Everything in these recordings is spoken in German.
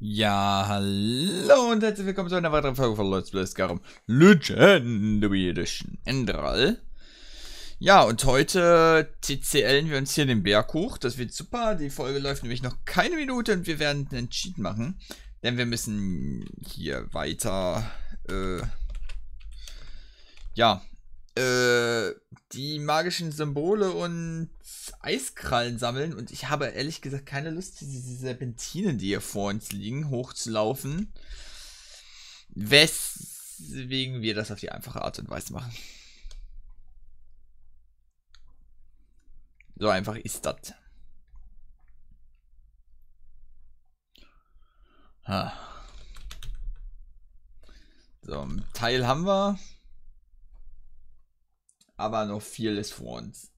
Ja, hallo und herzlich willkommen zu einer weiteren Folge von Let's Play Skyrim Legendary Edition Endral. Ja, und heute TCLen wir uns hier den Berg hoch. Das wird super. Die Folge läuft nämlich noch keine Minute und wir werden einen Cheat machen. Denn wir müssen hier weiter, äh, ja, äh, die magischen Symbole und Eiskrallen sammeln. Und ich habe ehrlich gesagt keine Lust, diese Serpentinen, die hier vor uns liegen, hochzulaufen. Weswegen wir das auf die einfache Art und Weise machen. So einfach ist das. So, Teil haben wir aber noch viel ist vor uns.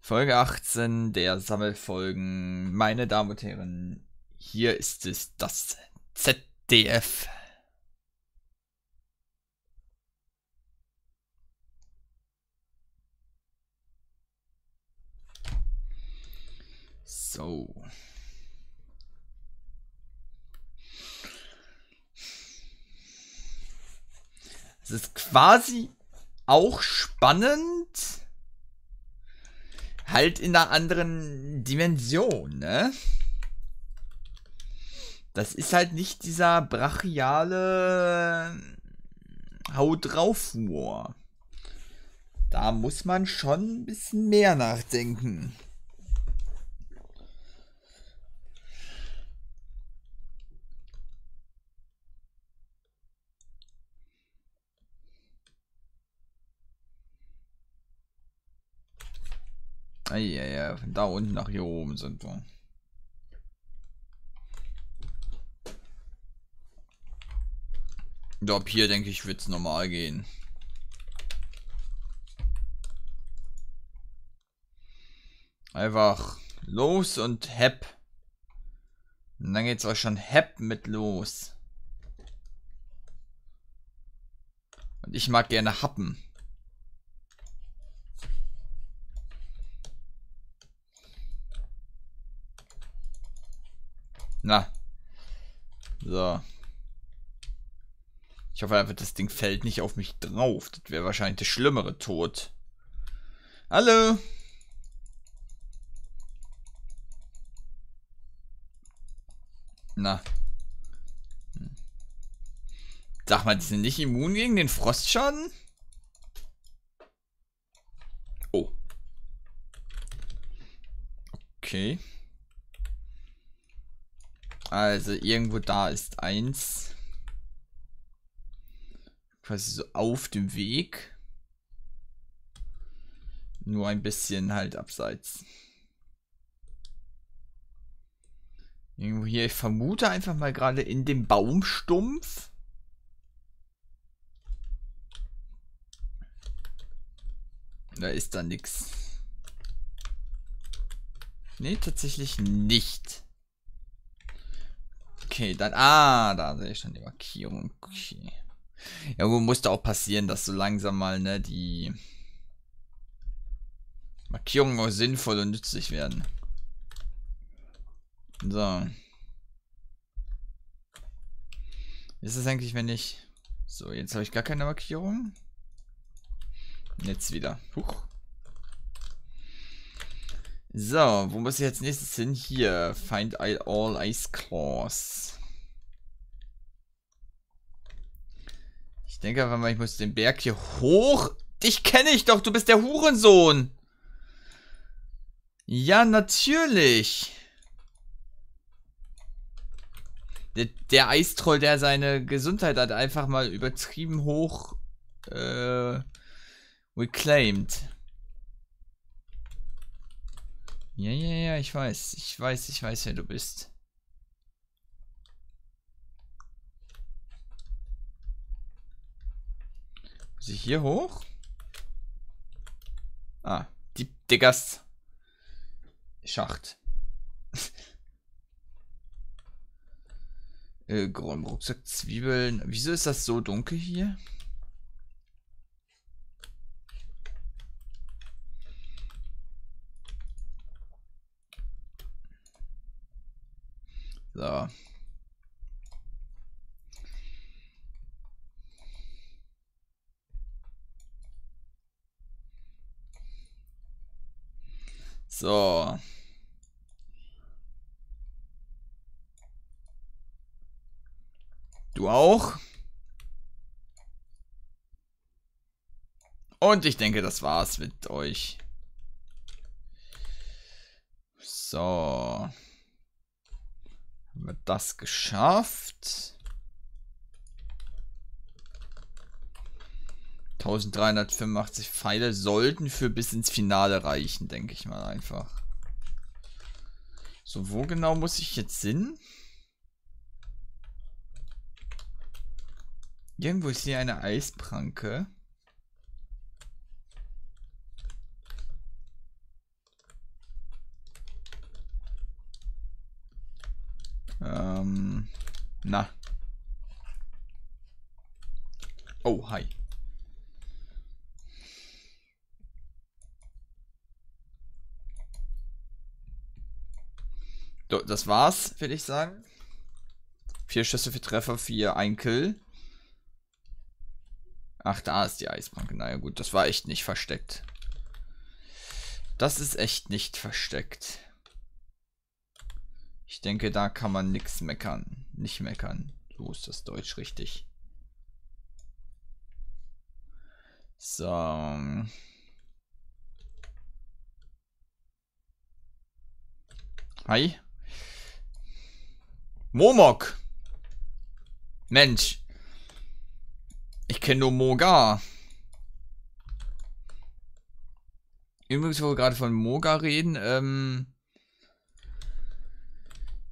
Folge 18 der Sammelfolgen. Meine Damen und Herren, hier ist es das ZDF. So. Es ist quasi auch spannend. Halt in einer anderen Dimension, ne? Das ist halt nicht dieser brachiale Haut drauf Humor. Da muss man schon ein bisschen mehr nachdenken. Eieiei, von da unten nach hier oben sind wir. Ja, ab hier denke ich, wird es normal gehen. Einfach los und hepp. Und dann geht's auch schon hepp mit los. Und ich mag gerne happen. Na. So. Ich hoffe einfach, das Ding fällt nicht auf mich drauf. Das wäre wahrscheinlich der schlimmere Tod. Hallo. Na. Hm. Sag mal, die sind nicht immun gegen den Frostschaden? Oh. Okay. Also irgendwo da ist eins. Quasi so auf dem Weg. Nur ein bisschen halt abseits. Irgendwo hier, ich vermute einfach mal gerade in dem Baumstumpf. Da ist da nichts. Nee, tatsächlich nicht. Okay, dann. Ah, da sehe ich schon die Markierung. Okay. Ja, gut, musste auch passieren, dass so langsam mal, ne, die Markierungen auch sinnvoll und nützlich werden. So. Ist es eigentlich, wenn ich. So, jetzt habe ich gar keine Markierung. Jetzt wieder. Huch. So, wo muss ich jetzt nächstes hin? Hier, find all ice claws. Ich denke einfach mal, ich muss den Berg hier hoch. Dich kenne ich doch, du bist der Hurensohn. Ja, natürlich. Der, der Eistroll, der seine Gesundheit hat, einfach mal übertrieben hoch äh, reclaimed. Ja, ja, ja, ich weiß. Ich weiß, ich weiß, wer du bist. Muss ich hier hoch? Ah, die, Gast. Schacht. äh, Grauen Rucksack, Zwiebeln. Wieso ist das so dunkel hier? So. So. Du auch? Und ich denke, das war's mit euch. So. Haben wir das geschafft? 1385 Pfeile sollten für bis ins Finale reichen, denke ich mal einfach. So, wo genau muss ich jetzt hin? Irgendwo ist hier eine Eispranke. Ähm, na. Oh, hi. Das war's, würde ich sagen. Vier Schüsse für Treffer, vier ein Kill. Ach, da ist die Eisbank. Naja gut, das war echt nicht versteckt. Das ist echt nicht versteckt. Ich denke, da kann man nichts meckern. Nicht meckern. So ist das Deutsch richtig. So. Hi. Momok. Mensch. Ich kenne nur Moga. Übrigens, wo wir gerade von Moga reden, ähm,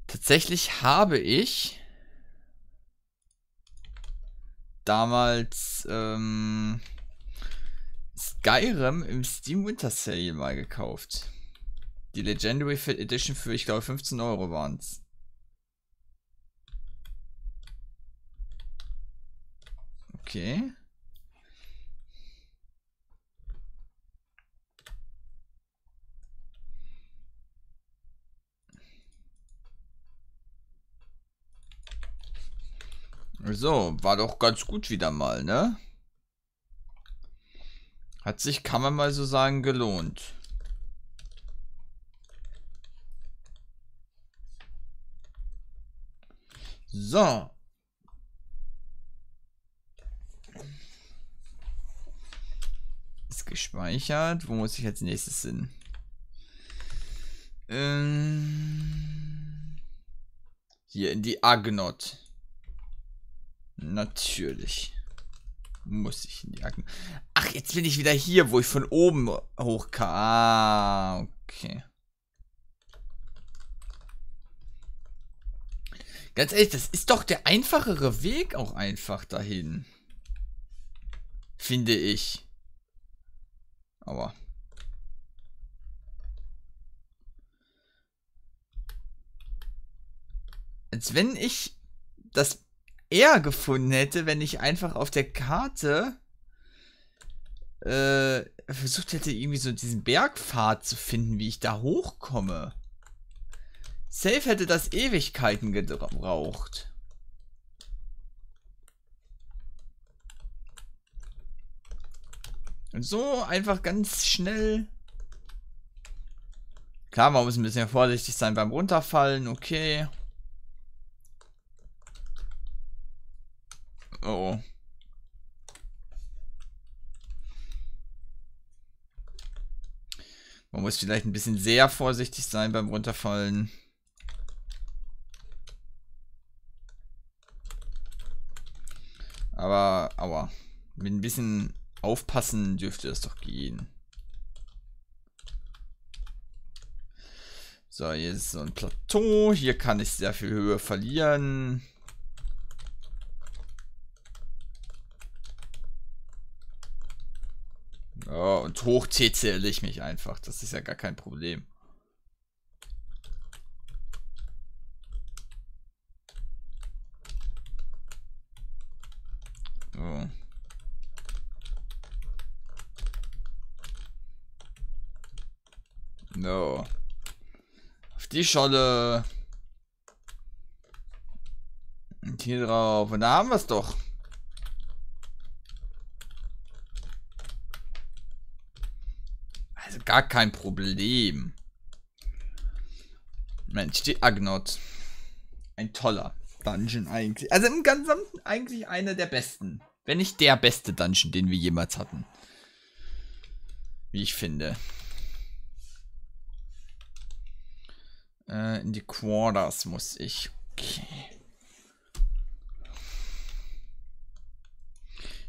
tatsächlich habe ich damals ähm, Skyrim im Steam Winter Sale mal gekauft. Die Legendary Edition für, ich glaube, 15 Euro waren es. Okay. So, war doch ganz gut wieder mal, ne? Hat sich, kann man mal so sagen, gelohnt. So. gespeichert. Wo muss ich als nächstes hin? Ähm, hier in die Agnot. Natürlich. Muss ich in die Agnot. Ach, jetzt bin ich wieder hier, wo ich von oben hoch kann. Ah, okay. Ganz ehrlich, das ist doch der einfachere Weg auch einfach dahin. Finde ich. Aber. Als wenn ich das eher gefunden hätte, wenn ich einfach auf der Karte äh, versucht hätte, irgendwie so diesen Bergpfad zu finden, wie ich da hochkomme. Safe hätte das Ewigkeiten gebraucht. Und so einfach ganz schnell. Klar, man muss ein bisschen vorsichtig sein beim Runterfallen, okay. Oh. Man muss vielleicht ein bisschen sehr vorsichtig sein beim Runterfallen. Aber, aua. Mit ein bisschen Aufpassen dürfte es doch gehen. So, hier ist so ein Plateau. Hier kann ich sehr viel Höhe verlieren. Oh, und hoch TCL ich mich einfach. Das ist ja gar kein Problem. So. No. Auf die Scholle. Und hier drauf. Und da haben wir es doch. Also gar kein Problem. Mensch, die Agnot. Ein toller Dungeon eigentlich. Also im Gesamten eigentlich einer der besten. Wenn nicht der beste Dungeon, den wir jemals hatten. Wie ich finde. Äh, in die Quarters muss ich. Okay.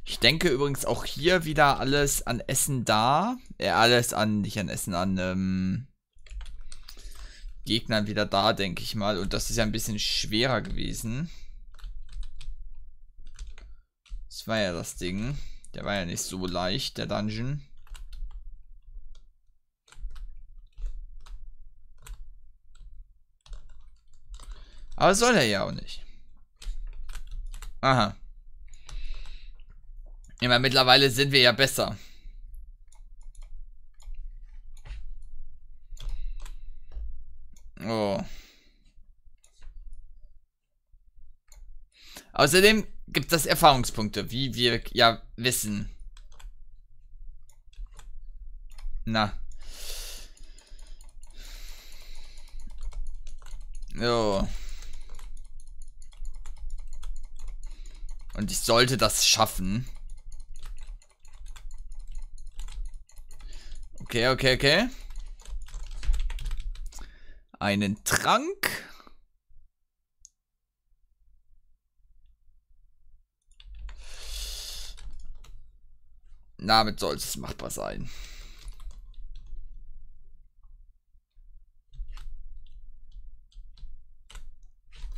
Ich denke übrigens auch hier wieder alles an Essen da. Äh, alles an, nicht an Essen, an ähm, Gegnern wieder da, denke ich mal. Und das ist ja ein bisschen schwerer gewesen. Das war ja das Ding. Der war ja nicht so leicht, der Dungeon. Aber soll er ja auch nicht. Aha. Ich meine, mittlerweile sind wir ja besser. Oh. Außerdem gibt es Erfahrungspunkte, wie wir ja wissen. Na. Jo. Und ich sollte das schaffen. Okay, okay, okay. Einen Trank. Damit soll es machbar sein.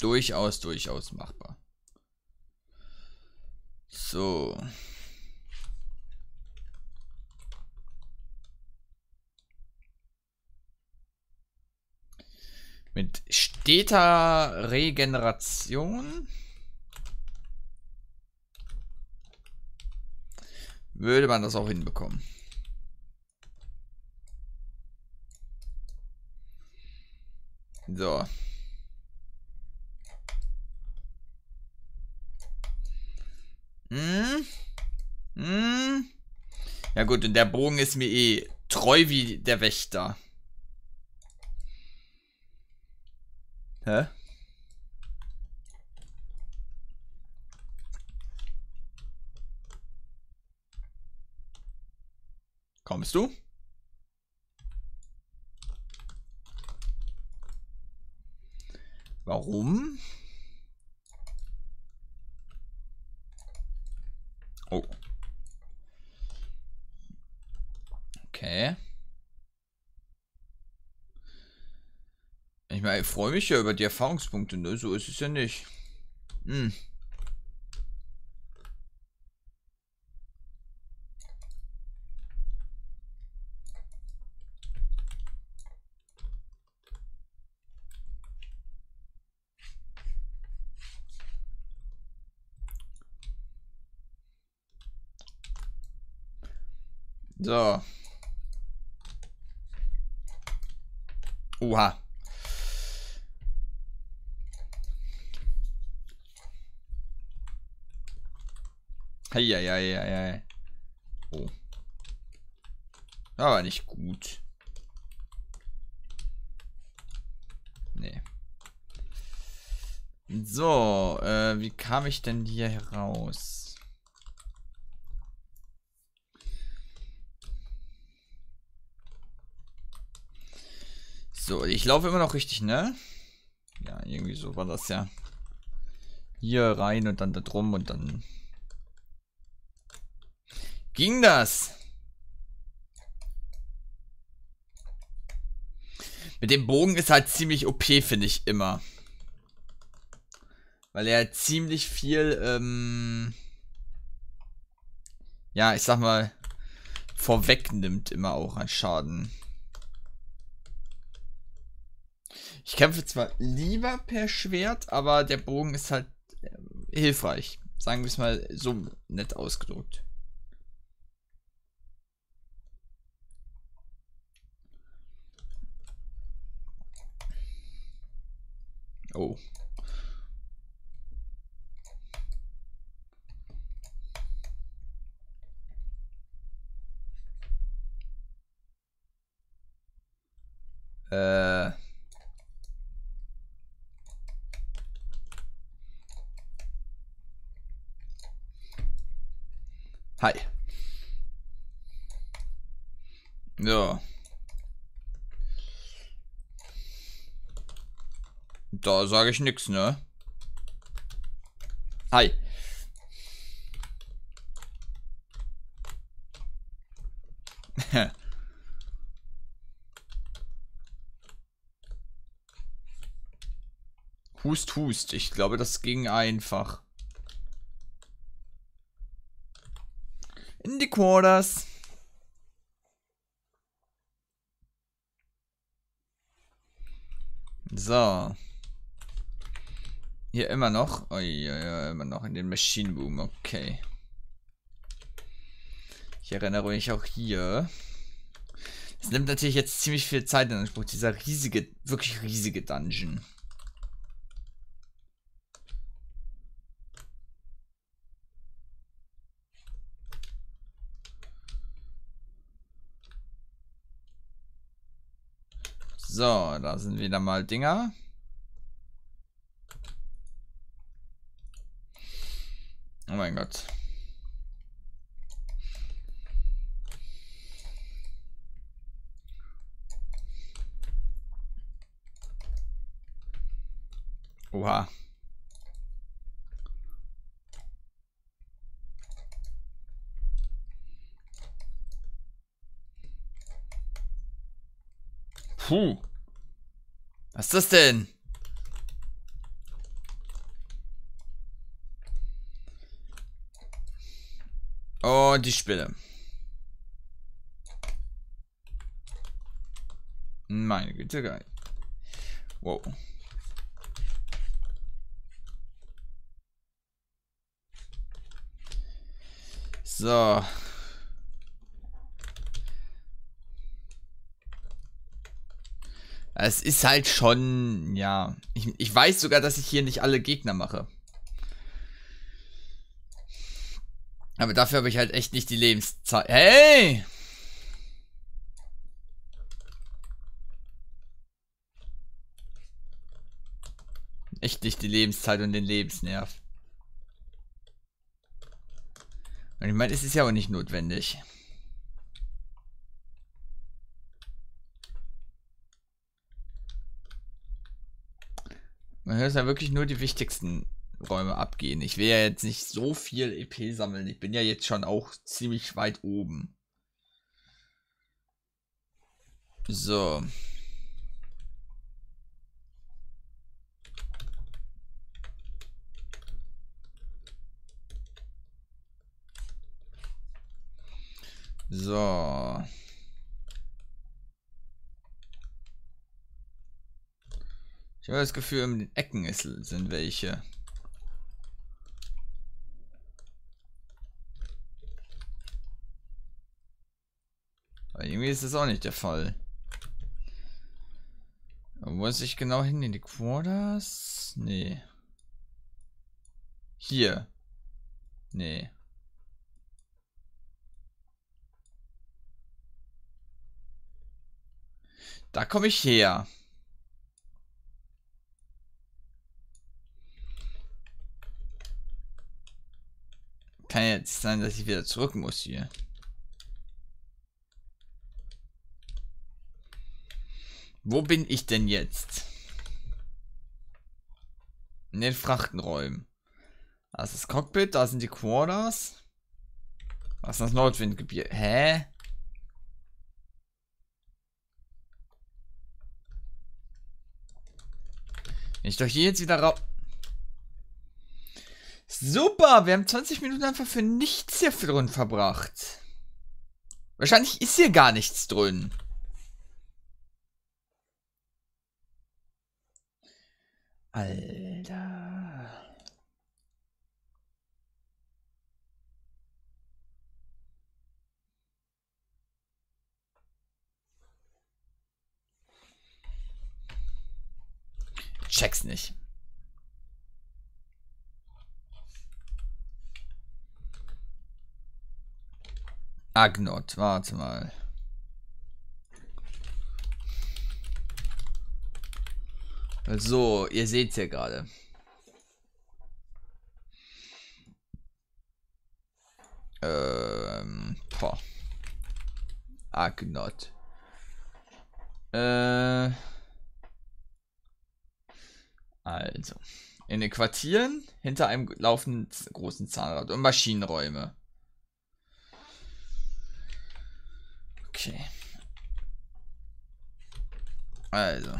Durchaus, durchaus machbar. So. Mit steter Regeneration würde man das auch hinbekommen. So. Hm? Hm? Ja gut, und der Bogen ist mir eh treu wie der Wächter. Hä? Kommst du? Warum? Oh. Okay. Ich meine, ich freue mich ja über die Erfahrungspunkte, ne? So ist es ja nicht. Hm. So. Oha. Heieieiei. Oh. Aber nicht gut. Nee. So, äh, wie kam ich denn hier heraus? So, ich laufe immer noch richtig, ne? Ja, irgendwie so war das ja. Hier rein und dann da drum und dann Ging das? Mit dem Bogen ist halt ziemlich OP, finde ich immer. Weil er ziemlich viel, ähm ja, ich sag mal, vorwegnimmt immer auch an Schaden. Ich kämpfe zwar lieber per Schwert, aber der Bogen ist halt äh, hilfreich. Sagen wir es mal so nett ausgedrückt. Oh. Uh. Hi. Ja. Da sage ich nichts, ne? Hi. hust, hust. Ich glaube, das ging einfach. In die Quarters. So. Hier immer noch. Oh ja, ja, immer noch in den Machine Boom. Okay. Ich erinnere mich auch hier. Es nimmt natürlich jetzt ziemlich viel Zeit in Anspruch. Dieser riesige, wirklich riesige Dungeon. So, da sind wieder mal Dinger. Mein Gott. Oha. Puh. Was ist das denn? Oh, die Spinne. Meine Güte, geil. Wow. So. Es ist halt schon, ja. Ich, ich weiß sogar, dass ich hier nicht alle Gegner mache. Aber dafür habe ich halt echt nicht die Lebenszeit. Hey! Echt nicht die Lebenszeit und den Lebensnerv. Und ich meine, es ist ja auch nicht notwendig. Man hört ja wirklich nur die wichtigsten Räume abgehen. Ich will ja jetzt nicht so viel EP sammeln. Ich bin ja jetzt schon auch ziemlich weit oben. So. So. Ich habe das Gefühl, in den Ecken ist, sind welche. Aber irgendwie ist das auch nicht der Fall. Wo muss ich genau hin? In die Quarters? Nee. Hier. Nee. Da komme ich her. Kann jetzt sein, dass ich wieder zurück muss hier. Wo bin ich denn jetzt? In den Frachtenräumen. Da ist das Cockpit, da sind die Quarters. Was ist das Nordwindgebiet? Hä? Wenn ich doch hier jetzt wieder raus... Super, wir haben 20 Minuten einfach für nichts hier drin verbracht. Wahrscheinlich ist hier gar nichts drin. Alter. Check's nicht. Agnot, warte mal. So, ihr seht's ja gerade. Ähm, boah. Agnot. Äh. Also. In den Quartieren hinter einem laufenden großen Zahnrad und Maschinenräume. Okay. Also.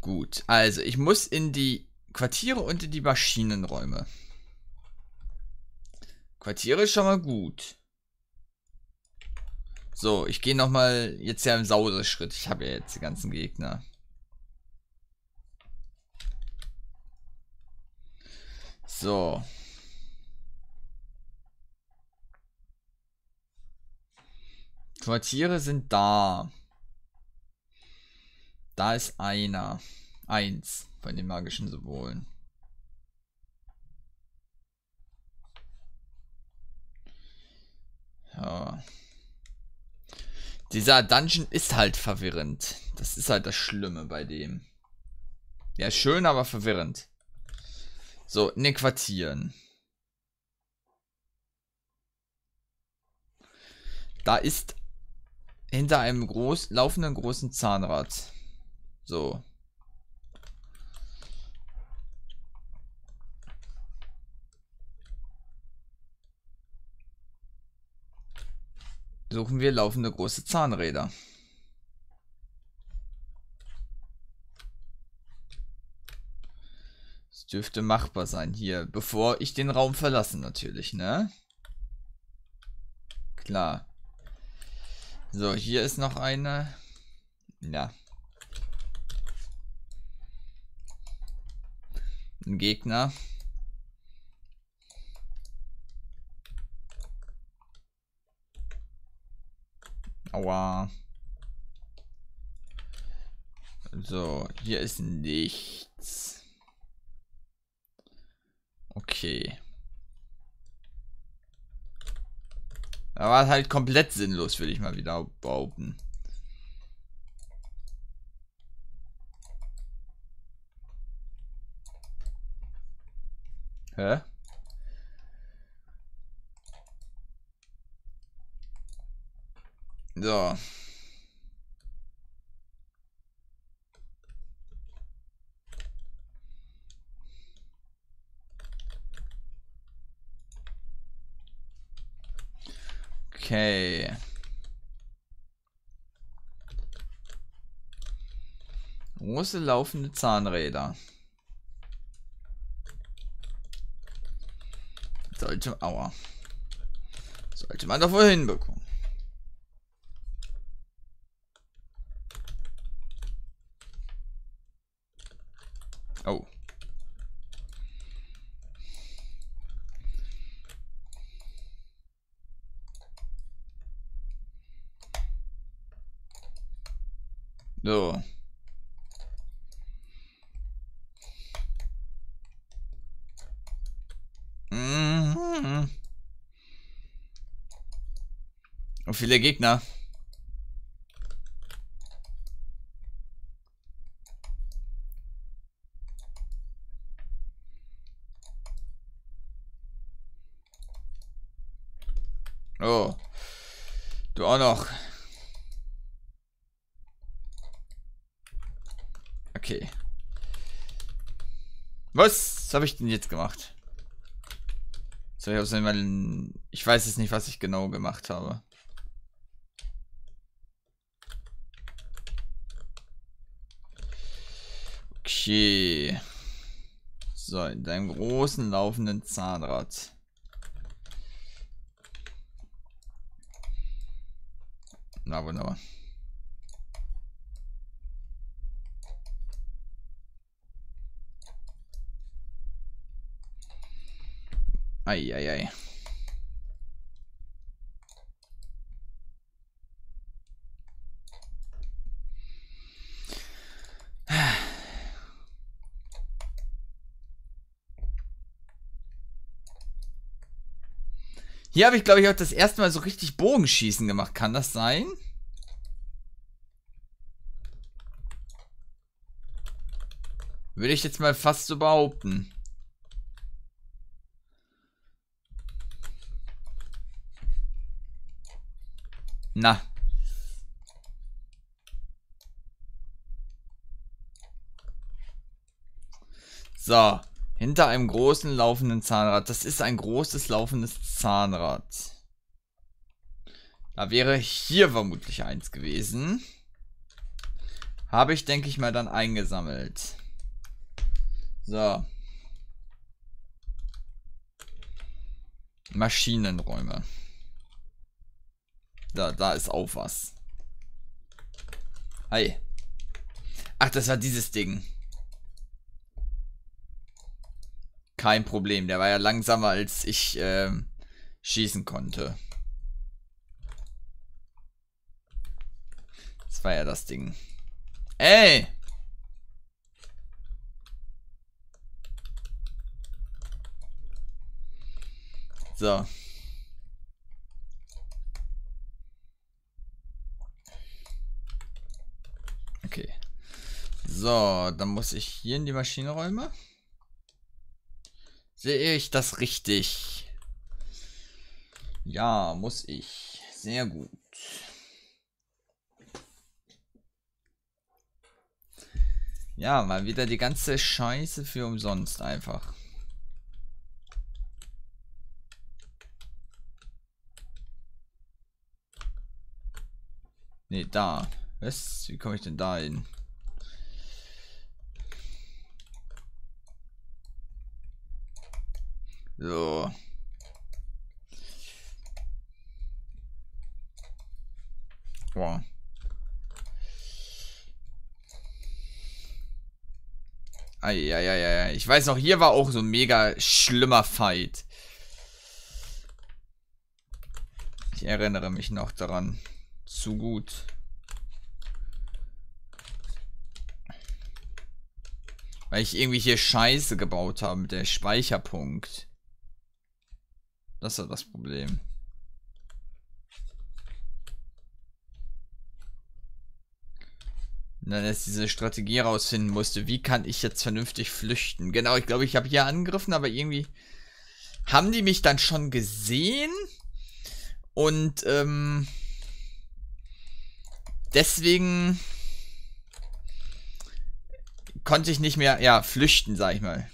Gut, also ich muss in die Quartiere und in die Maschinenräume. Quartiere ist schon mal gut. So, ich gehe nochmal jetzt ja im saure Schritt. Ich habe ja jetzt die ganzen Gegner. So. Quartiere sind da. Da ist einer. Eins von den magischen Symbolen. Ja. Dieser Dungeon ist halt verwirrend. Das ist halt das Schlimme bei dem. Ja, schön, aber verwirrend. So, in den Quartieren. Da ist hinter einem groß, laufenden großen Zahnrad. So. Suchen wir laufende große Zahnräder. Es dürfte machbar sein hier, bevor ich den Raum verlasse natürlich, ne? Klar. So, hier ist noch eine. Ja. Ein Gegner. Aua. So, hier ist nichts. Okay. Aber halt komplett sinnlos, würde ich mal wieder behaupten. Hä? So. Okay. Große laufende Zahnräder. Sollte, aua. Sollte man doch wohl hinbekommen. Oh. So. Mhm. Viele Gegner. Oh. Du auch noch. Okay. Was habe ich denn jetzt gemacht? Soll ich, ich weiß jetzt nicht, was ich genau gemacht habe. Okay. So, in deinem großen laufenden Zahnrad. Na wunderbar. Eieiei. Hier habe ich, glaube ich, auch das erste Mal so richtig Bogenschießen gemacht. Kann das sein? Würde ich jetzt mal fast so behaupten. Na. So. Hinter einem großen laufenden Zahnrad. Das ist ein großes laufendes Zahnrad. Da wäre hier vermutlich eins gewesen. Habe ich, denke ich mal, dann eingesammelt. So. Maschinenräume. Da, da ist auch was. Hi. Ach, das war dieses Ding. Kein Problem. Der war ja langsamer, als ich ähm, schießen konnte. Das war ja das Ding. Ey! So. Okay. So, dann muss ich hier in die Maschinenräume. Sehe ich das richtig? Ja, muss ich. Sehr gut. Ja, mal wieder die ganze Scheiße für umsonst einfach. Ne, da. Was? Wie komme ich denn da hin? So. Boah. Eieieiei. Ich weiß noch, hier war auch so ein mega schlimmer Fight. Ich erinnere mich noch daran. Zu gut. Weil ich irgendwie hier Scheiße gebaut habe mit der Speicherpunkt. Das ist das Problem. Und dann erst diese Strategie herausfinden musste, wie kann ich jetzt vernünftig flüchten. Genau, ich glaube, ich habe hier angegriffen, aber irgendwie haben die mich dann schon gesehen. Und ähm, deswegen konnte ich nicht mehr, ja, flüchten, sag ich mal.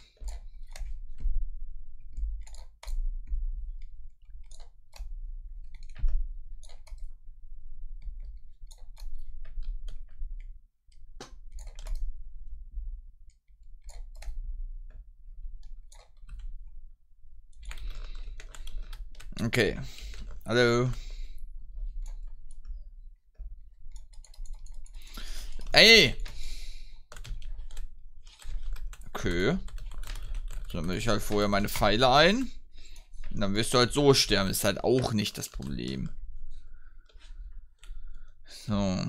Okay. Hallo. Ey! Okay. Will ich halt vorher meine Pfeile ein. Und dann wirst du halt so sterben. Ist halt auch nicht das Problem. So.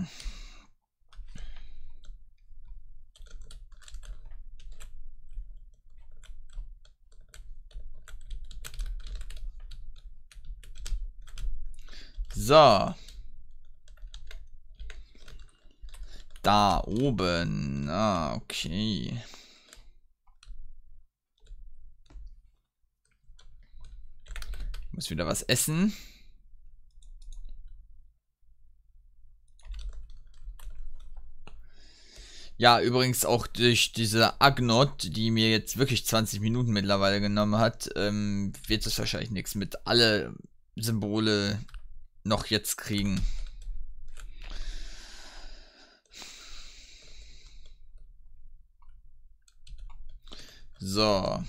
So. Da oben. Ah, okay. Muss wieder was essen. Ja, übrigens auch durch diese Agnot, die mir jetzt wirklich 20 Minuten mittlerweile genommen hat, ähm, wird es wahrscheinlich nichts mit alle Symbole noch jetzt kriegen. So.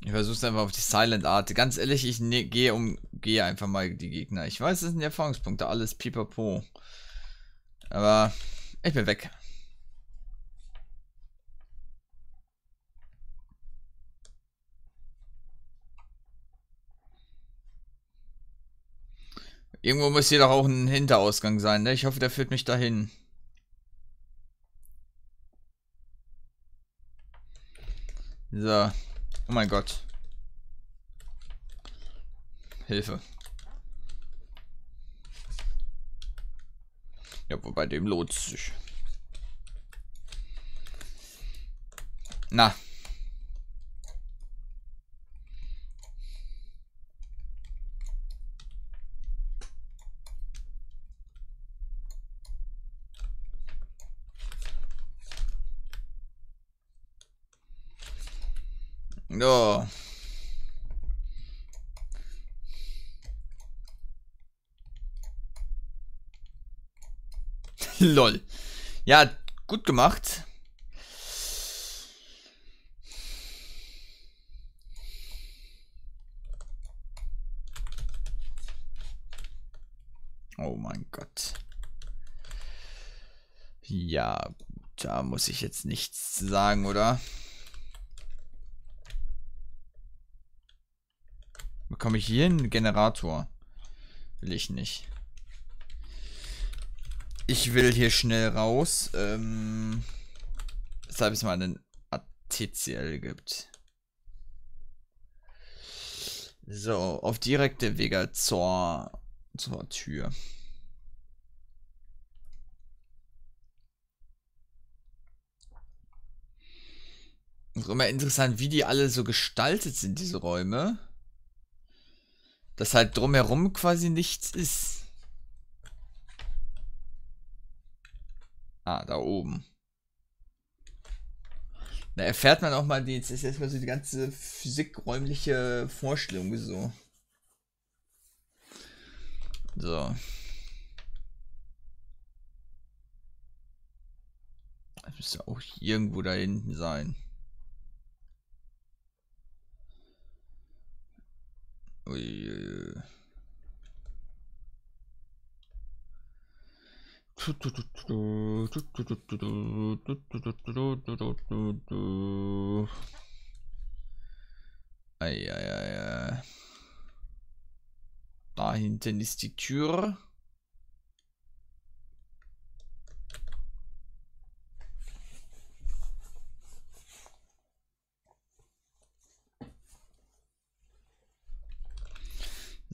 Ich versuche einfach auf die Silent Art. Ganz ehrlich, ich ne gehe um gehe einfach mal die Gegner. Ich weiß, es sind die Erfahrungspunkte, alles pipapo. Aber ich bin weg. Irgendwo muss hier doch auch ein Hinterausgang sein, ne? Ich hoffe, der führt mich dahin. So. Oh mein Gott. Ja, wobei dem lohnt es sich. Na. Ja. Lol. Ja, gut gemacht. Oh mein Gott. Ja, da muss ich jetzt nichts sagen, oder? Bekomme ich hier einen Generator? Will ich nicht. Ich will hier schnell raus. Ähm, weshalb es mal einen ATCL gibt. So, auf direkte Wege zur, zur Tür. Ist immer interessant, wie die alle so gestaltet sind, diese Räume. Dass halt drumherum quasi nichts ist. Ah, da oben. Da erfährt man auch mal die, jetzt ist erstmal so die ganze physikräumliche Vorstellung so. So. Das müsste auch irgendwo da hinten sein. Ui. Eieiei. Da hinten ist die Tür.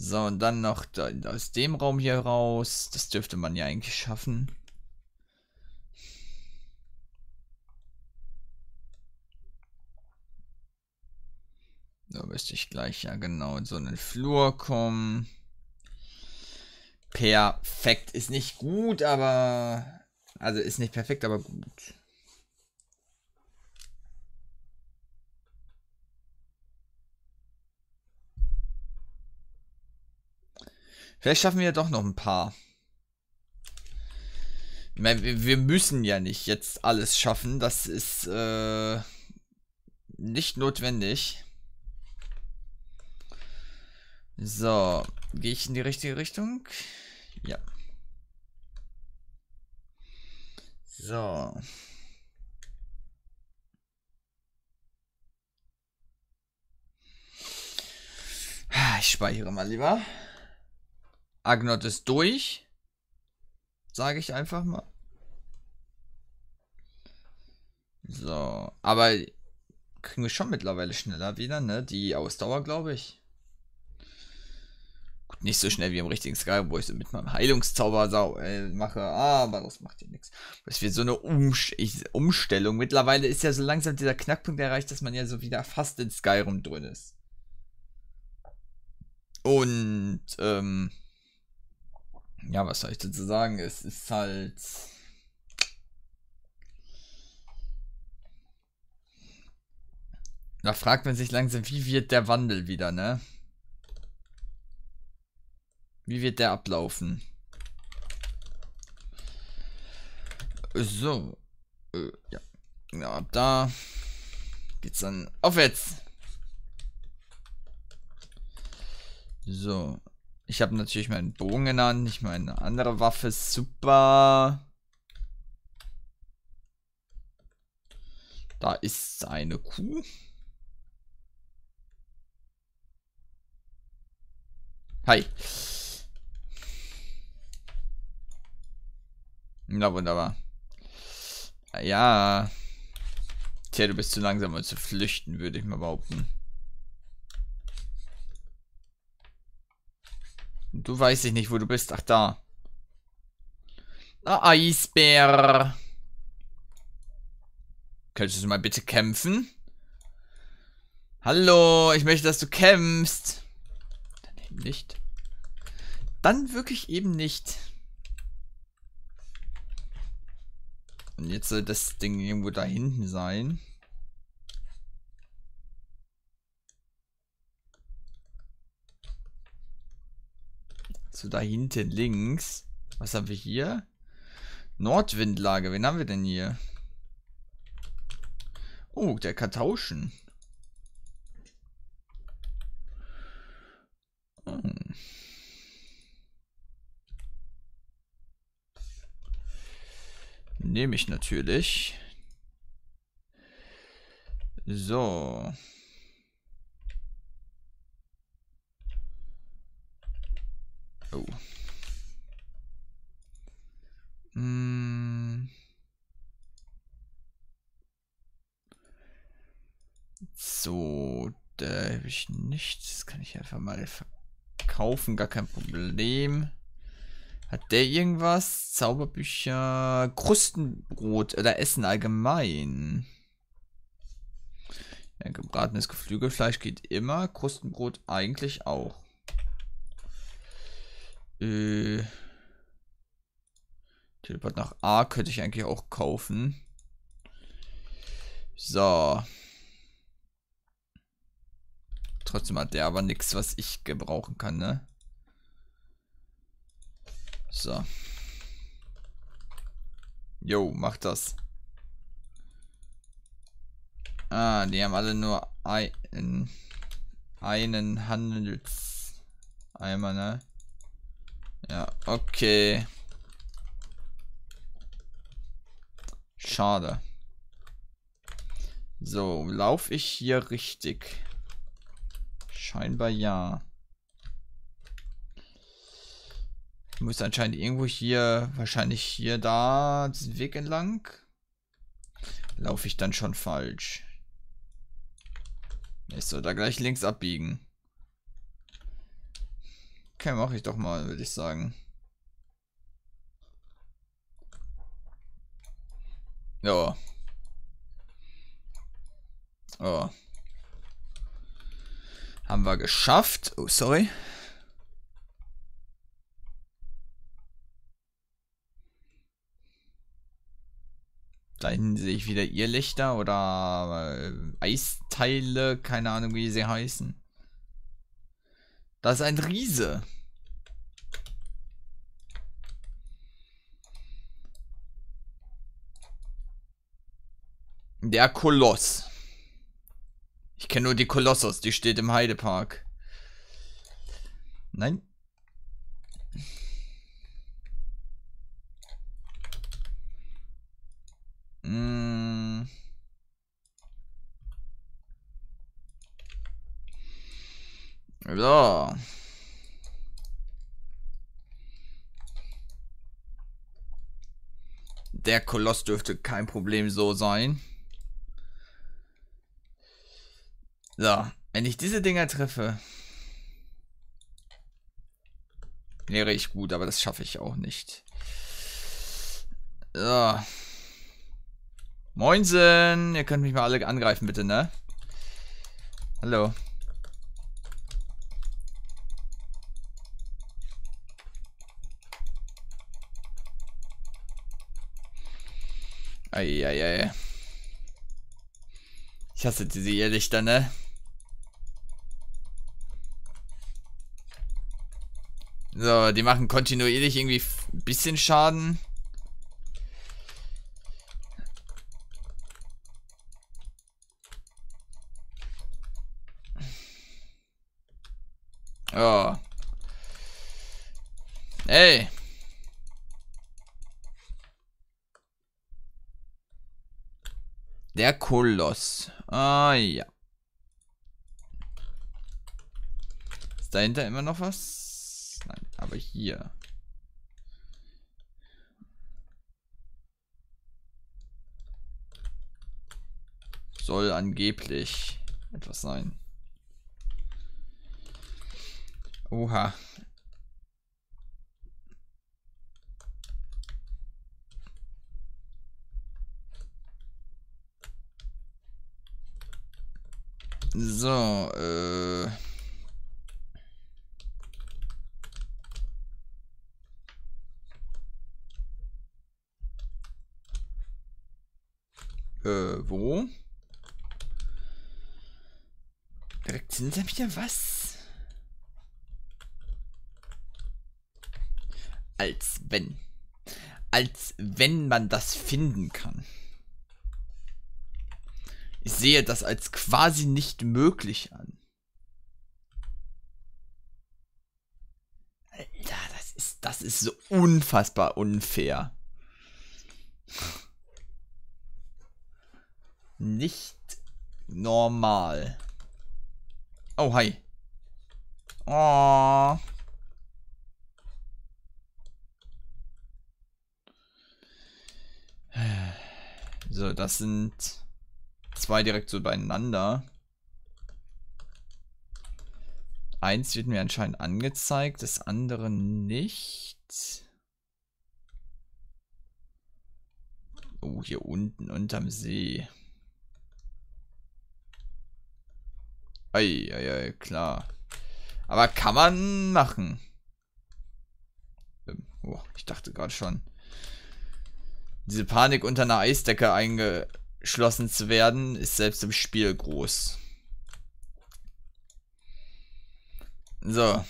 So, und dann noch da, aus dem Raum hier raus. Das dürfte man ja eigentlich schaffen. Da müsste ich gleich ja genau in so einen Flur kommen. Perfekt. Ist nicht gut, aber... Also ist nicht perfekt, aber gut. Vielleicht schaffen wir ja doch noch ein paar. Wir müssen ja nicht jetzt alles schaffen. Das ist äh, nicht notwendig. So, gehe ich in die richtige Richtung? Ja. So. Ich speichere mal lieber. Agnot ist durch. Sage ich einfach mal. So, aber kriegen wir schon mittlerweile schneller wieder, ne? Die Ausdauer, glaube ich. Gut, nicht so schnell wie im richtigen Sky, wo ich so mit meinem Heilungszauber äh, mache, aber das macht ja nichts. Das wird so eine Umsch Umstellung. Mittlerweile ist ja so langsam dieser Knackpunkt erreicht, dass man ja so wieder fast in Skyrim drin ist. Und, ähm, ja, was soll ich dazu sagen? Es ist halt. Da fragt man sich langsam, wie wird der Wandel wieder, ne? Wie wird der ablaufen? So. Äh, ja. Ja, ab da geht's dann aufwärts. So. Ich habe natürlich meinen Bogen genannt, nicht meine andere Waffe. Super. Da ist eine Kuh. Hi. Na wunderbar. Ja. Tja, du bist zu langsam, um zu flüchten, würde ich mal behaupten. Du weißt ich nicht, wo du bist. Ach, da. Na, Eisbär. Könntest du mal bitte kämpfen? Hallo, ich möchte, dass du kämpfst. Dann eben nicht. Dann wirklich eben nicht. Und jetzt soll das Ding irgendwo da hinten sein. So, da hinten links. Was haben wir hier? Nordwindlage. Wen haben wir denn hier? Oh, der kann tauschen. Hm. Nehme ich natürlich. So. Oh. Hm. So, da habe ich nichts. Das kann ich einfach mal verkaufen, gar kein Problem. Hat der irgendwas? Zauberbücher, Krustenbrot oder Essen allgemein. Ja, gebratenes Geflügelfleisch geht immer. Krustenbrot eigentlich auch. Äh, Teleport nach A könnte ich eigentlich auch kaufen. So. Trotzdem hat der aber nichts, was ich gebrauchen kann, ne? So. Jo, mach das. Ah, die haben alle nur einen, einen Handelseimer, ne? Ja, okay. Schade. So, laufe ich hier richtig? Scheinbar ja. Ich muss anscheinend irgendwo hier, wahrscheinlich hier da, diesen Weg entlang. Laufe ich dann schon falsch. Ich soll da gleich links abbiegen. Okay, mache ich doch mal, würde ich sagen. Ja. Oh. Haben wir geschafft. Oh, sorry. Da hinten sehe ich wieder Irrlichter oder äh, Eisteile, keine Ahnung wie sie heißen. Da ist ein Riese. Der Koloss. Ich kenne nur die Kolossos, die steht im Heidepark. Nein. Mm. So. Der Koloss dürfte kein Problem so sein. So, wenn ich diese Dinger treffe, wäre ich gut, aber das schaffe ich auch nicht. So. Moinsen, ihr könnt mich mal alle angreifen, bitte, ne? Hallo. Eieiei. Ich hasse diese Irrlichter, ne? So, die machen kontinuierlich irgendwie ein bisschen Schaden. Oh. Ey. Der Koloss. Ah ja. Ist dahinter immer noch was? Nein, aber hier. Soll angeblich etwas sein. Oha. So, äh. Äh, wo? Direkt hinter mir, was? Als wenn. Als wenn man das finden kann. Ich sehe das als quasi nicht möglich an. Alter, das ist, das ist so unfassbar unfair. Nicht normal. Oh, hi. Oh. So, das sind zwei direkt so beieinander. Eins wird mir anscheinend angezeigt, das andere nicht. Oh, hier unten, unterm See. Eieiei, klar. Aber kann man machen. Ähm, oh, ich dachte gerade schon. Diese Panik unter einer Eisdecke eingeschlossen zu werden, ist selbst im Spiel groß. So.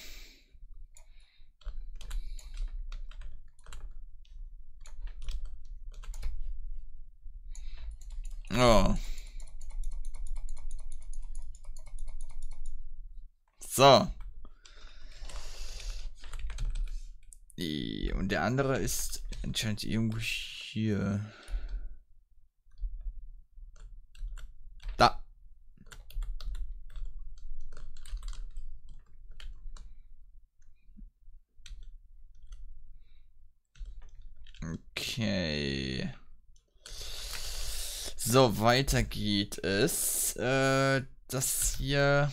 Oh. So. Und der andere ist anscheinend irgendwo hier. Da. Okay. So, weiter geht es. Äh, das hier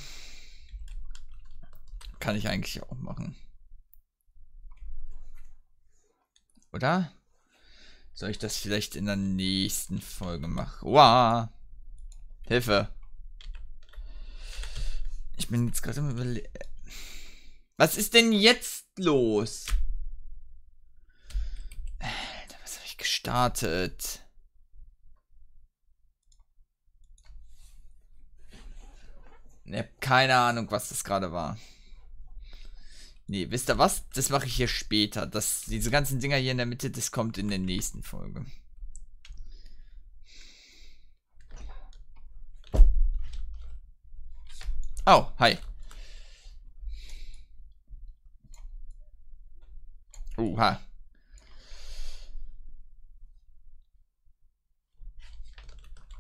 kann ich eigentlich auch machen. Oder? Soll ich das vielleicht in der nächsten Folge machen? Wow. Hilfe. Ich bin jetzt gerade im Was ist denn jetzt los? Alter, was habe ich gestartet? Ich habe keine Ahnung, was das gerade war. Nee, wisst ihr was? Das mache ich hier später. Das, diese ganzen Dinger hier in der Mitte, das kommt in der nächsten Folge. Oh, hi. Oha.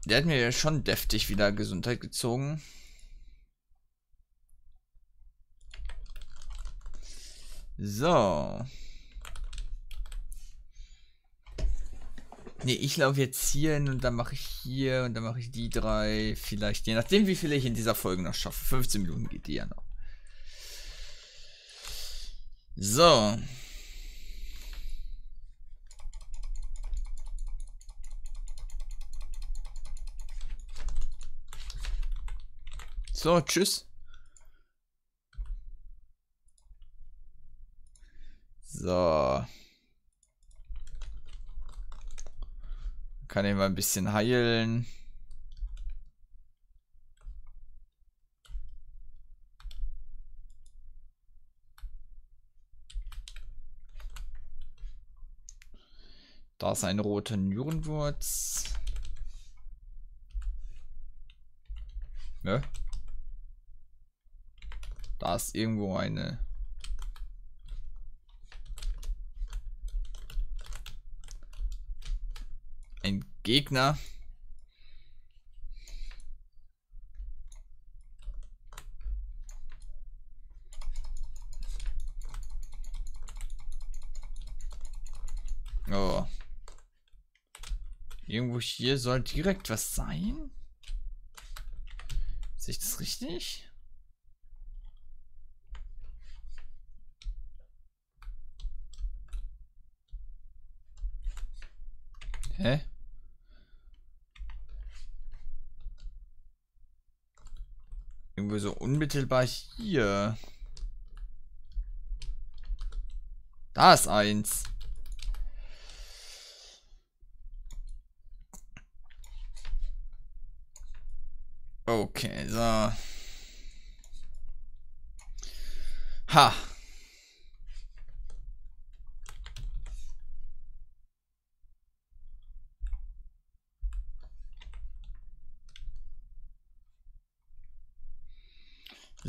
Der hat mir schon deftig wieder Gesundheit gezogen. So. Ne, ich laufe jetzt hier hin und dann mache ich hier und dann mache ich die drei. Vielleicht, je nachdem, wie viele ich in dieser Folge noch schaffe. 15 Minuten geht die ja noch. So. So, tschüss. So. Kann ich mal ein bisschen heilen. Da ist eine rote Nyrenwurz. Ne? Da ist irgendwo eine Gegner. Oh. Irgendwo hier soll direkt was sein? Sehe ich das richtig? Hä? Irgendwie so unmittelbar hier. Da ist eins. Okay, so. Ha.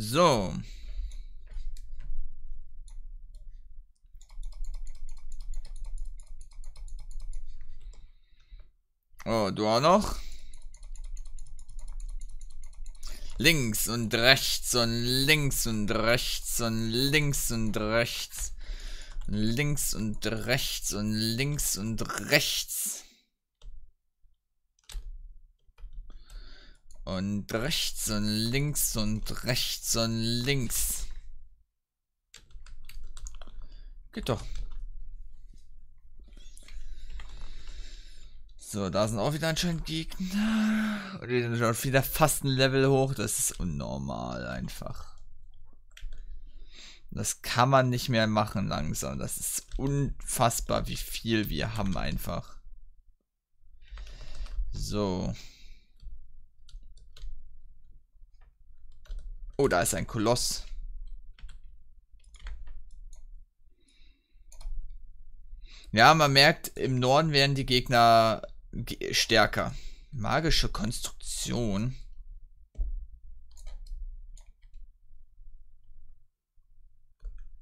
So. Oh, du auch noch? Links und rechts und links und rechts und links und rechts. Links und rechts und links und rechts. Und rechts und links und rechts und links. Geht doch. So, da sind auch wieder anscheinend Gegner. Und die sind schon wieder fast ein Level hoch. Das ist unnormal einfach. Das kann man nicht mehr machen langsam. Das ist unfassbar, wie viel wir haben einfach. So. Oh, da ist ein Koloss. Ja, man merkt, im Norden werden die Gegner stärker. Magische Konstruktion.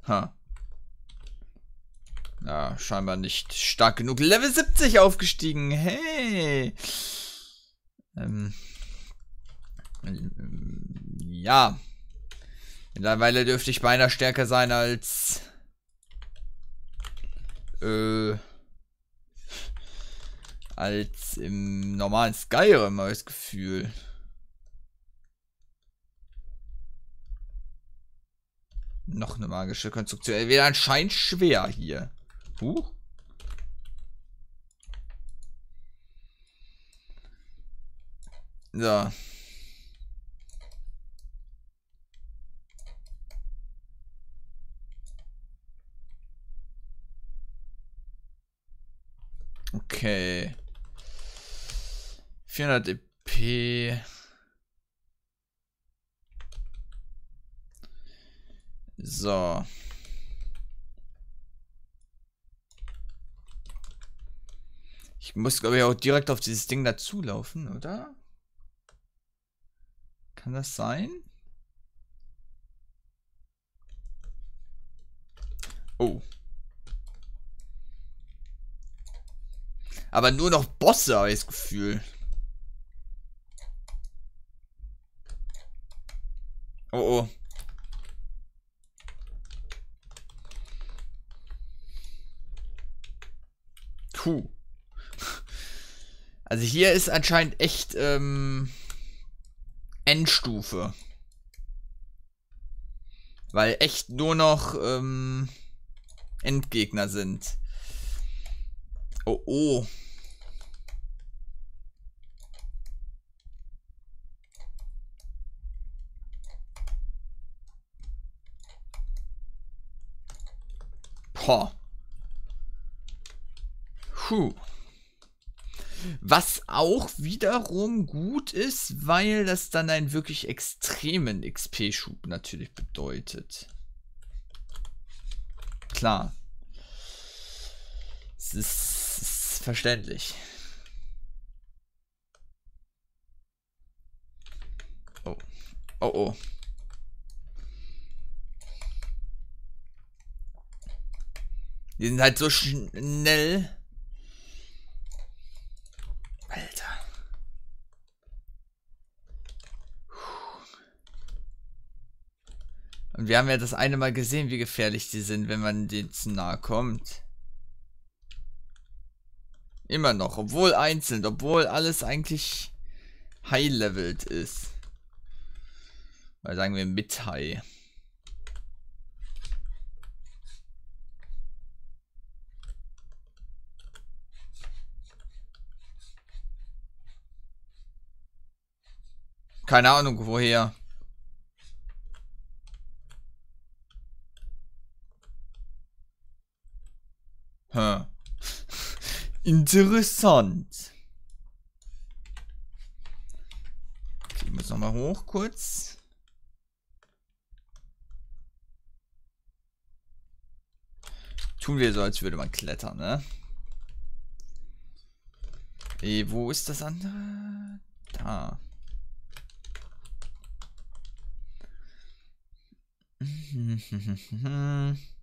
Ha. Ja, scheinbar nicht stark genug. Level 70 aufgestiegen. Hey. Ähm. Ja. Mittlerweile dürfte ich beinahe stärker sein als... Äh als im normalen Skyrim, habe ich das Gefühl. Noch eine magische Konstruktion. Wäre anscheinend schwer hier. Huch. So. Okay. 400 EP. So. Ich muss, glaube ich, auch direkt auf dieses Ding dazulaufen, oder? Kann das sein? Oh. Aber nur noch Bosse, habe ich das Gefühl. Oh oh. Puh. Also hier ist anscheinend echt ähm, Endstufe. Weil echt nur noch ähm, Endgegner sind. Oh oh. Boah. Puh. Was auch wiederum gut ist, weil das dann einen wirklich extremen XP-Schub natürlich bedeutet. Klar. Es ist, ist verständlich. Oh. Oh oh. Die sind halt so schnell. Alter. Und wir haben ja das eine Mal gesehen, wie gefährlich die sind, wenn man denen zu nahe kommt. Immer noch, obwohl einzeln, obwohl alles eigentlich high-leveled ist. Weil sagen wir mit high. Keine Ahnung, woher. Hm. Interessant. Okay, ich muss nochmal hoch kurz. Tun wir so, als würde man klettern, ne? E, wo ist das andere? Da.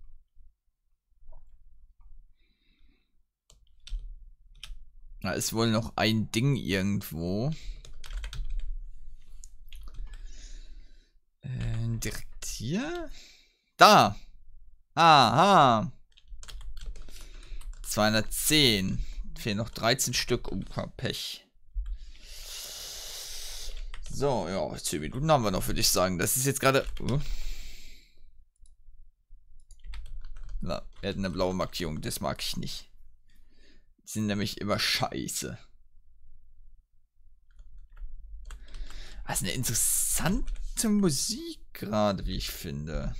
Da ist wohl noch ein Ding irgendwo. Äh, direkt hier? Da! Aha! 210. Fehlen noch 13 Stück. Oh, Pech. So, ja, 10 Minuten haben wir noch, würde ich sagen. Das ist jetzt gerade... Uh. Na, wir hätten eine blaue Markierung. Das mag ich nicht. Die sind nämlich immer scheiße. Ist eine interessante Musik gerade, wie ich finde.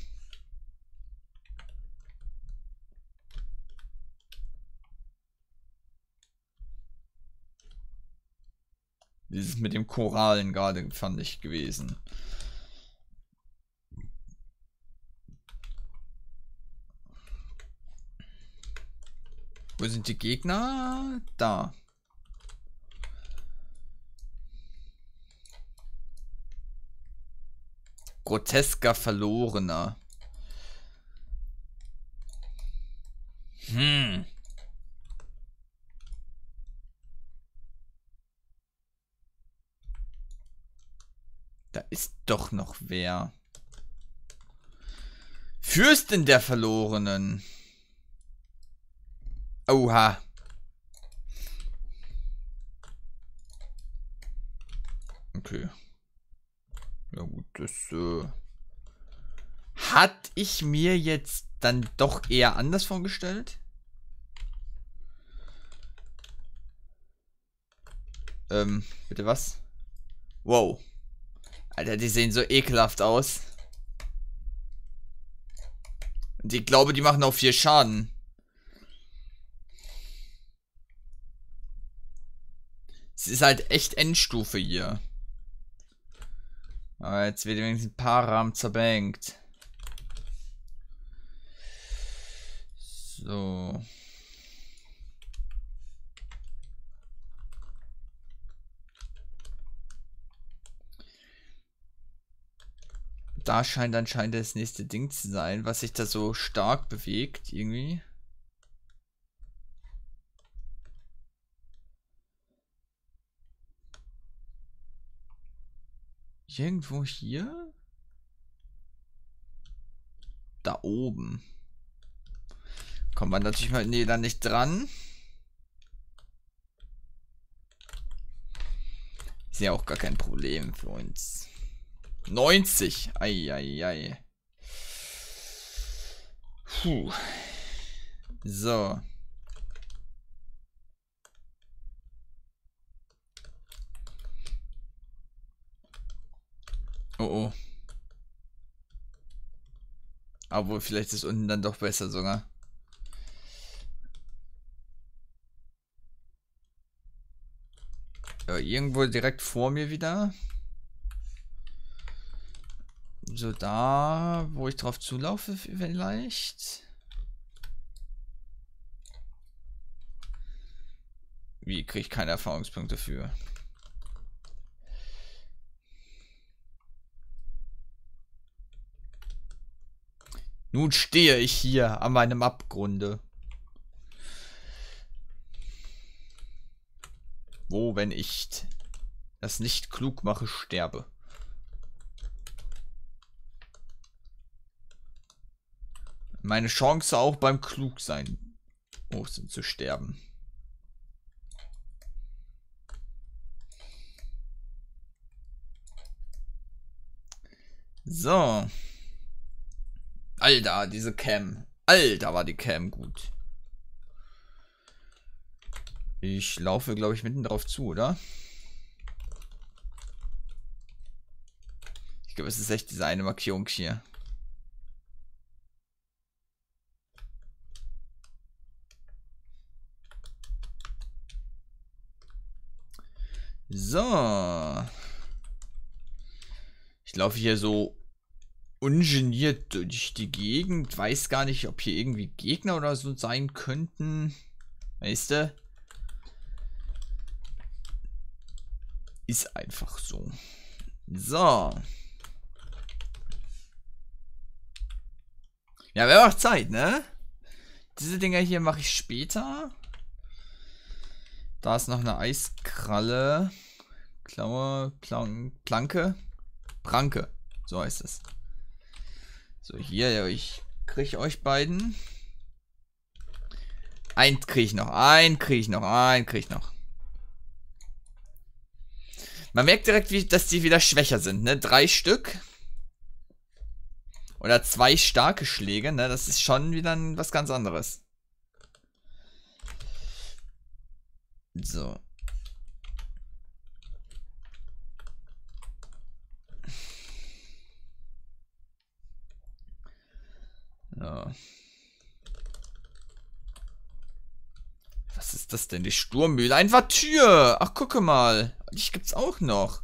Dieses mit dem Choralen gerade fand ich gewesen. Wo sind die Gegner? Da. Grotesker Verlorener. Hm. Da ist doch noch wer. Fürstin der Verlorenen. Oha. Okay. Ja gut, das äh, hat ich mir jetzt dann doch eher anders vorgestellt. Ähm, bitte was? Wow. Alter, die sehen so ekelhaft aus. Und ich glaube, die machen auch viel Schaden. Es ist halt echt Endstufe hier. Aber jetzt wird wenigstens ein paar Rahmen zerbankt. So. da scheint anscheinend das nächste Ding zu sein, was sich da so stark bewegt, irgendwie. Irgendwo hier? Da oben. Kommt man natürlich mal nee, da nicht dran. Ist ja auch gar kein Problem für uns. 90. Eieiei. Puh. So. Oh oh. Aber vielleicht ist unten dann doch besser sogar. Ja, irgendwo direkt vor mir wieder. So da, wo ich drauf zulaufe vielleicht. Wie kriege ich keine Erfahrungspunkte für? Nun stehe ich hier an meinem Abgrunde. Wo, wenn ich das nicht klug mache, sterbe. Meine Chance auch beim Klugsein hoch sind zu sterben. So. Alter, diese Cam. Alter, war die Cam gut. Ich laufe, glaube ich, mitten drauf zu, oder? Ich glaube, es ist echt diese eine Markierung hier. So. Ich laufe hier so ungeniert durch die Gegend. Weiß gar nicht, ob hier irgendwie Gegner oder so sein könnten. Weißt du? Ist einfach so. So. Ja, wer macht Zeit, ne? Diese Dinger hier mache ich später. Da ist noch eine Eiskralle. Klaue, Plan Planke. Pranke. So heißt es. So, hier, ich kriege euch beiden. Ein kriege ich noch, ein kriege ich noch, ein kriege ich noch. Man merkt direkt, wie, dass die wieder schwächer sind, ne? Drei Stück. Oder zwei starke Schläge, ne? Das ist schon wieder was ganz anderes. So. Ja. Was ist das denn? Die Sturmmühle? Ein Tür! Ach, gucke mal. Die gibt's auch noch.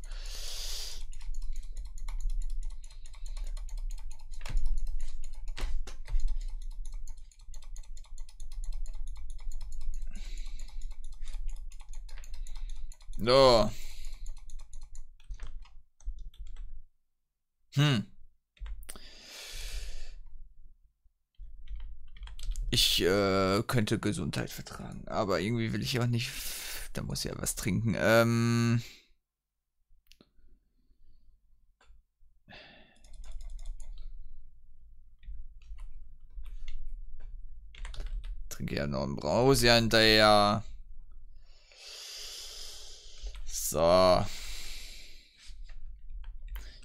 So. Hm. Ich äh, könnte Gesundheit vertragen, aber irgendwie will ich auch nicht. Da muss ja was trinken. Ähm. Trinke ja noch einen Brause hinterher. So.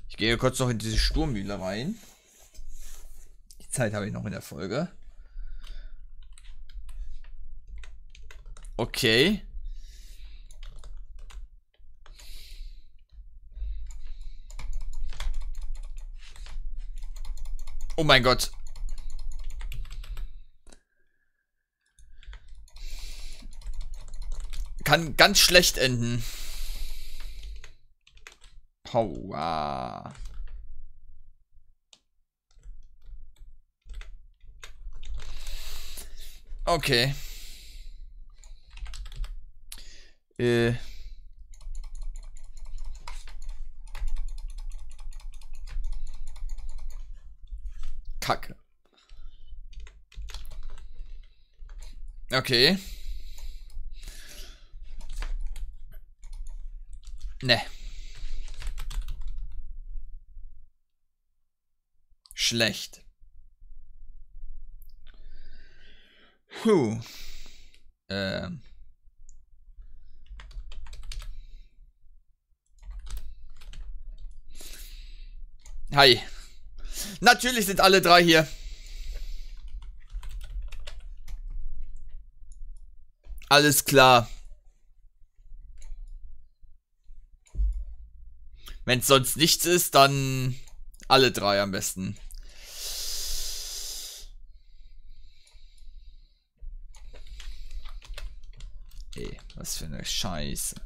Ich gehe kurz noch in diese Sturmmühle rein. Die Zeit habe ich noch in der Folge. Okay. Oh mein Gott. Kann ganz schlecht enden. Aua. Okay. Äh. Kacke. Okay. Ne. Schlecht. Puh. Ähm. Hi. Natürlich sind alle drei hier. Alles klar. Wenn es sonst nichts ist, dann alle drei am besten. Ey, was für eine Scheiße.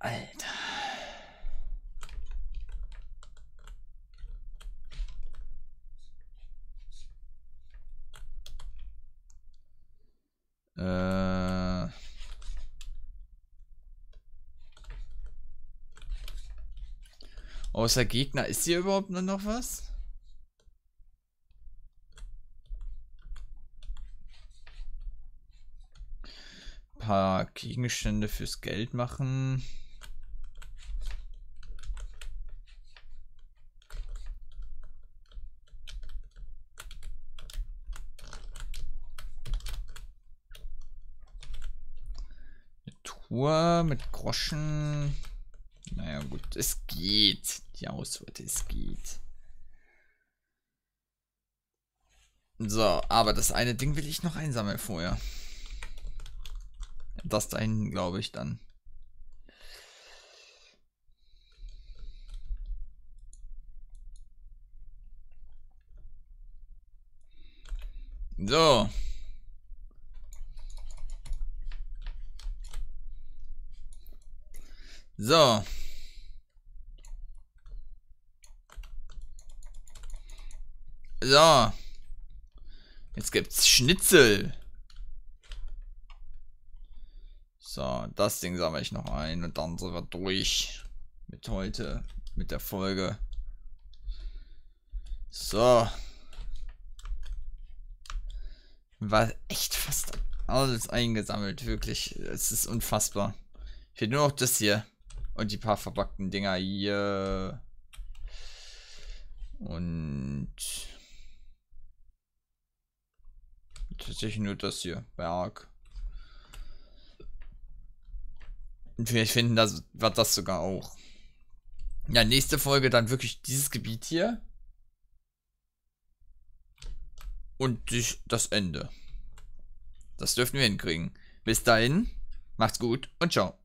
Alter. Äh. Außer Gegner, ist hier überhaupt noch was? paar Gegenstände fürs Geld machen. Tour mit Groschen. Naja, gut, es geht. Die Auswahl, es geht. So, aber das eine Ding will ich noch einsammeln vorher. Das da hinten, glaube ich, dann. So. So. So. Jetzt gibt's Schnitzel. So, das Ding sammle ich noch ein und dann sind wir durch mit heute, mit der Folge. So. War echt fast alles eingesammelt, wirklich. Es ist unfassbar. Fehlt nur noch das hier. Und die paar verpackten Dinger hier. Und tatsächlich nur das hier. Berg. Und vielleicht finden das wird das sogar auch. Ja, nächste Folge dann wirklich dieses Gebiet hier. Und das Ende. Das dürfen wir hinkriegen. Bis dahin, macht's gut und ciao.